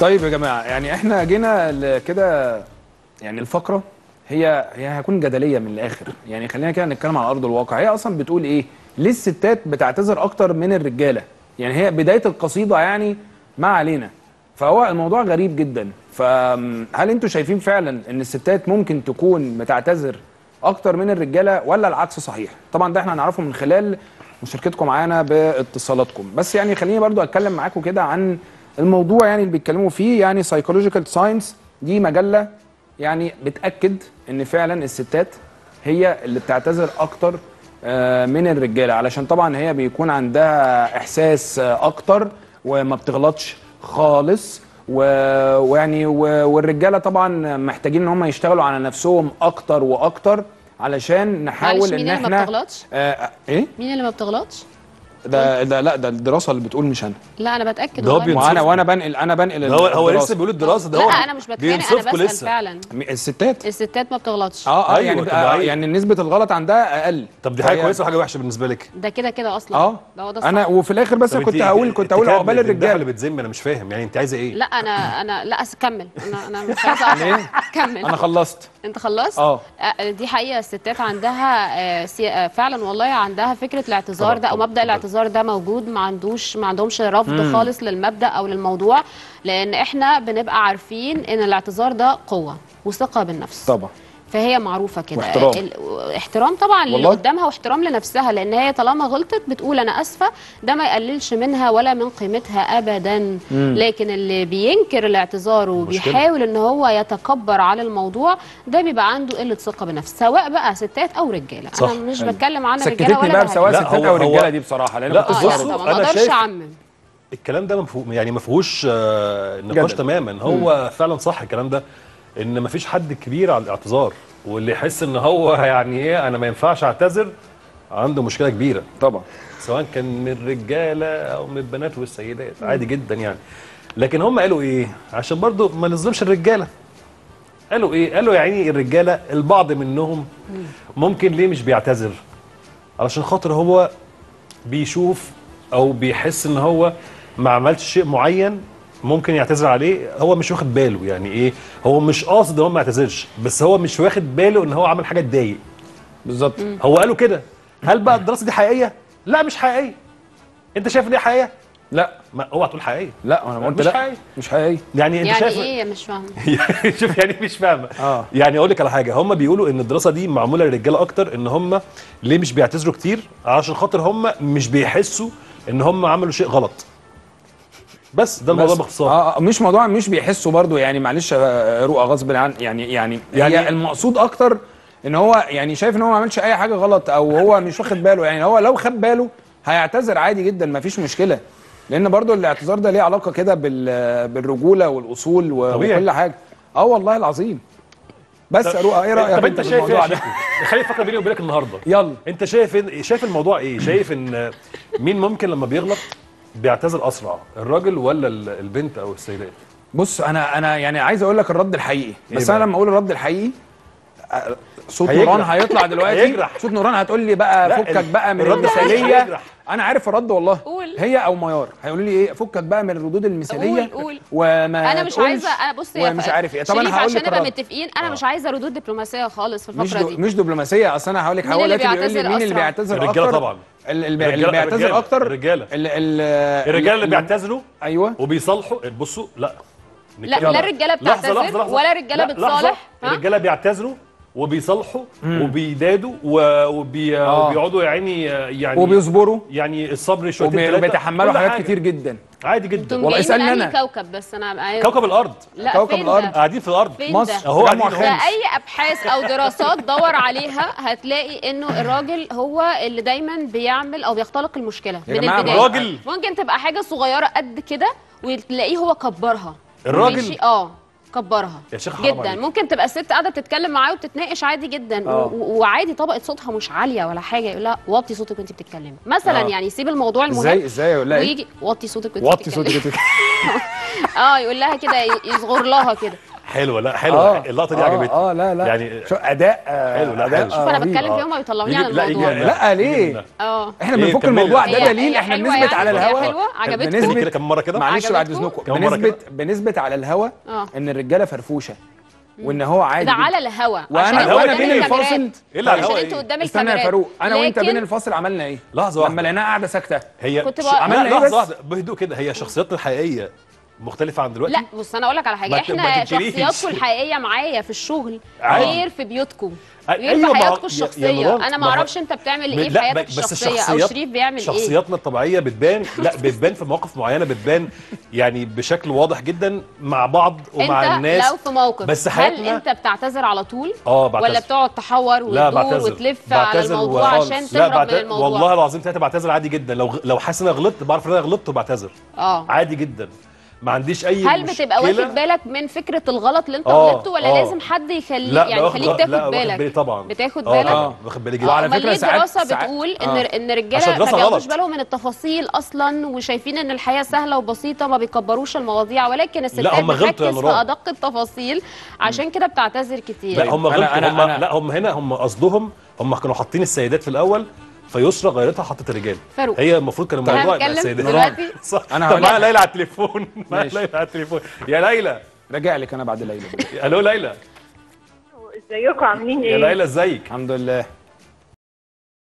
طيب يا جماعة يعني إحنا جينا كده يعني الفقرة هي هي هتكون جدلية من الآخر. يعني خلينا كده نتكلم على أرض الواقع. هي أصلا بتقول إيه؟ ليه الستات بتعتذر أكتر من الرجالة. يعني هي بداية القصيدة يعني ما علينا. فهو الموضوع غريب جدا. فهل أنتوا شايفين فعلا إن الستات ممكن تكون بتعتذر أكتر من الرجالة ولا العكس صحيح؟ طبعا ده إحنا هنعرفه من خلال مشاركتكم معانا باتصالاتكم. بس يعني خليني برضو أتكلم معاكم كده عن الموضوع يعني اللي بيتكلموا فيه يعني Psychological Science دي مجلة يعني بتأكد إن فعلا الستات هي اللي بتعتذر أكتر آه، من الرجالة علشان طبعا هي بيكون عندها إحساس آه، أكتر وما بتغلطش خالص و- ويعني والرجالة طبعا محتاجين إن هم يشتغلوا على نفسهم أكتر وأكتر علشان نحاول ان مين اللي ما إحنا بتغلطش؟ آه إيه مين اللي ما بتغلطش؟ ده ده لا ده الدراسة اللي بتقول مش أنا. لا أنا بتأكد ده هو وأنا وأنا بنقل أنا بنقل هو هو الدراسة. لسه بيقول الدراسة ده لا هو أنا مش بتخانق أنا بسأل لسه. فعلا. الستات. الستات ما بتغلطش. آه آه أيوة، يعني. آه يعني نسبة الغلط عندها أقل. طب دي حاجة فهي- كويسة ولا حاجة وحشة بالنسبة لك. ده كده كده أصلا. آه. ده هو ده الصح. أنا وفي الآخر بس طب كنت انت- هقول كنت هقول عقبال بتدافع الرجال اللي بتذم أنا مش فاهم. يعني انت عايزة إيه؟ لا أنا أنا لا أس- كمل. أنا أنا مش عايزة. ليه؟ كمل. أنا خلصت. أنت خلصت؟ آه. آه، دي حقيقة. الستات عندها آه، سي- آه، فعلا والله عندها فكرة الاعتذار طبعا، ده أو طبعا، مبدأ طبعا. الاعتذار ده موجود ما عندوش ما عندهمش رفض خالص للمبدأ أو للموضوع لأن إحنا بنبقى عارفين إن الاعتذار ده قوة وثقة بالنفس. طبعا. فهي معروفة كده واحترام. احترام طبعا اللي. قدامها واحترام لنفسها لأن هي طالما غلطت بتقول أنا آسفة ده ما يقللش منها ولا من قيمتها ابدا لكن اللي بينكر الاعتذار وبيحاول إن هو يتكبر على الموضوع ده بيبقى عنده قلة ثقة بنفس سواء بقى ستات أو رجالة صح. أنا مش. بتكلم عن سكتتني الرجاله ولا بقى سواء ستات أو هو- رجالة دي بصراحة لأن لا، لا استغرب. طبعا ما أقدرش أعمم الكلام ده مفهوم يعني ما فيهوش آه، نقاش. تماما هو فعلا صح الكلام ده إن ما فيش حد كبير على الاعتذار واللي يحس إن هو يعني إيه أنا ما ينفعش أعتذر عنده مشكلة كبيرة. طبعا. سواء كان من الرجالة أو من البنات والسيدات عادي جدا يعني. لكن هم قالوا إيه؟ عشان برضو ما نظلمش الرجالة. قالوا إيه؟ قالوا يعني الرجالة البعض منهم ممكن ليه مش بيعتذر؟ علشان خاطر هو بيشوف أو بيحس إن هو ما عملش شيء معين ممكن يعتذر عليه هو مش واخد باله يعني إيه هو مش قاصد إن هو ما يعتذرش بس هو مش واخد باله إن هو عمل حاجة تضايق. بالظبط. هو قالوا كده. هل بقى الدراسة دي حقيقية؟ لا مش حقيقية. أنت شايف إن هي حقيقية؟ لا. ما اوعى تقول حقيقية. لا أنا قلت مش لا. حقيقي. مش حقيقي يعني أنت يعني شايف إيه؟ مش فاهمة. شوف يعني مش فاهمة. آه. يعني أقول لك على حاجة. هم بيقولوا إن الدراسة دي معمولة للرجاله أكتر إن هم ليه مش بيعتذروا كتير؟ عشان خاطر هم مش بيحسوا إن هم عملوا شيء غلط. بس ده الموضوع باختصار. آه آه، مش موضوع مش بيحسوا برضو يعني معلش آه، رؤى غصب عن يعني يعني يعني- يعني المقصود أكتر إن هو يعني شايف إن هو ما عملش أي حاجة غلط أو هو مش واخد باله. يعني هو لو خد باله هيعتذر عادي جدا ما فيش مشكلة. لأن برضو الاعتذار ده ليه علاقة كده بال بالرجولة والأصول طبيعي. وكل حاجة. آه والله العظيم. بس رؤى إيه رأيك طب أنت شايف إيه؟ خلي فكره بيني وبينك النهارده. يلا. أنت شايف شايف الموضوع إيه؟ شايف إن مين ممكن لما بيغلط بيعتذر أسرع الراجل ولا ال- البنت أو السيدات بص أنا أنا يعني عايز أقول لك الرد الحقيقي إيه بس؟ أنا لما أقول الرد الحقيقي صوت هيجرح. نوران هيطلع دلوقتي هيجرح. صوت نوران هتقول لي بقى فكك بقى من المثالية. أنا عارف الرد والله قول. هي أو ميار هيقولوا لي إيه فكك بقى من الردود المثالية قول، قول. وما أنا مش عايزة أنا بص يا ومش ف- عارف إيه طب أنا هقول عشان لك نبقى الرد متفقين أنا مش عايزة ردود دبلوماسية خالص في مش الفقره دو دي مش دبلوماسية أصل أنا هقول لك مين هقول اللي لك مين اللي؟ بيعتذر الرجالة أكتر طبعا. ال- ال- اللي بيعتذر. أكتر الرجالة. ال- ال- الرجالة اللي ال- بيعتذروا أيوه وبيصالحوا بصوا لا لا الرجالة بتعتذر. ولا رجاله لا، بتصالح؟ الرجالة بيعتذروا وبيصالحوا وبيدادوا و- وبي... آه. وبيقعدوا يا عيني يعني وبيصبروا يعني الصبر شويتين. وبيتحملوا حاجات حاجة. كتير جدا عادي جدا والله أنا. أنهي كوكب بس أنا عايز كوكب الأرض لا كوكب. ده؟ قاعدين في الأرض مصر؟ اهو قاعدين. فأي أبحاث أو دراسات دور عليها هتلاقي إنه الراجل هو اللي دايما بيعمل أو بيختلق المشكلة يا من جماعة، البداية الراجل- ممكن تبقى حاجة صغيرة قد كده وتلاقيه هو كبرها الراجل-؟ آه كبرها. يا شيخ حرام جدا. عليك. ممكن تبقى الست قاعدة بتتكلم معاه وبتتناقش عادي جدا. آه. وعادي طبقة صوتها مش عالية ولا حاجة. يقول لها وطي صوتك وأنت بتتكلمي. مثلا آه. يعني سيب الموضوع المهم. إزاي إزاي أقول لها ويجي وطي صوتك وأنت وطي بتتكلمي. صوتك. آه يقول لها كده يصغر لها كده. حلوة لا حلوة. اللقطة دي آه، عجبتني. آه لا لا. يعني شو أداء آه حلو، لا، اداء حلو. آه، شوف أنا. بتكلم آه. فيه هم بيطلعوني يجي- عن لا، الموضوع لا ليه آه. إحنا إيه، بنفك كملي. الموضوع ده دليل إحنا بنثبت يعني؟ على الهوا. عجبتكم؟ بنثبت كده كم مرة كده؟ معلش بعد؟ إذنكم. بنثبت بنثبت على الهوا آه. إن الرجالة فرفوشة وإن هو عادي ده. على الهوا. وأنا وأنا بين. الفاصل إيه اللي على عشان الهوا؟ أنتوا إيه قدام استنى يا الكاميرات. فاروق أنا وأنت بين الفاصل عملنا إيه؟ لحظة واحدة. لما لقيناها قاعدة ساكتة. هي كنت بقى- عملنا لا إيه لحظة؟ واحدة. بهدوء كده. هي شخصياتنا الحقيقية. مختلفة عن دلوقتي؟ لا بص أنا أقول لك على حاجة. إحنا. شخصياتكم الحقيقية معايا في الشغل. غير في بيوتكم. غير أيوة، في حياتكم يا- يا الشخصية. أنا ما أعرفش أنت بتعمل إيه في حياتك. بس الشخصيه أو شريف بيعمل إيه؟ شخصياتنا الطبيعية بتبان. لا بتبان في مواقف معينة بتبان يعني بشكل واضح جدا مع بعض ومع أنت الناس. لو في موقف بس هل حياتنا أنت بتعتذر على طول؟ آه بعتذر. ولا بتقعد تحور وتدور بعتذر. وتلف على الموضوع. عشان تهرب. من الموضوع؟ والله العظيم ثلاثة بعتذر عادي جدا. لو لو حاسس إن أنا غلطت بعرف ان أنا غلطت وبعتذر آه. عادي جدا. ما عنديش أي هل بتبقى واخد بالك من فكرة الغلط اللي أنت آه، غلطته ولا آه. لازم حد يخلي لا يعني يخليك تاخد لا، واخد بالك بالي طبعا بتاخد آه، بالك طبعا واخد بالي جدا وعلى أمال فكرة ليه ساعات- دراسه بتقول ان آه. ان الرجالة ما بياخدوش. بالهم من التفاصيل أصلا وشايفين إن الحياة سهلة وبسيطة ما بيكبروش المواضيع ولكن الستات هم غلطوا يا بتركز في نوران. أدق التفاصيل عشان كده بتعتذر كتير لا هم غلطوا لا هم هنا هم قصدهم هم كانوا حاطين السيدات في الأول فيسرى غيرتها حطت الرجال. فاروق. هي المفروض كان الموضوع يبقى السيدات دلوقتي؟ صح. أنا هقول معايا لك. ليلى على التليفون. معايا. ليلى على التليفون. يا ليلى. راجع لك أنا بعد ليلى. ألو ليلى. ازيكم؟ عاملين يا إيه؟ ليلى ازيك؟ الحمد لله.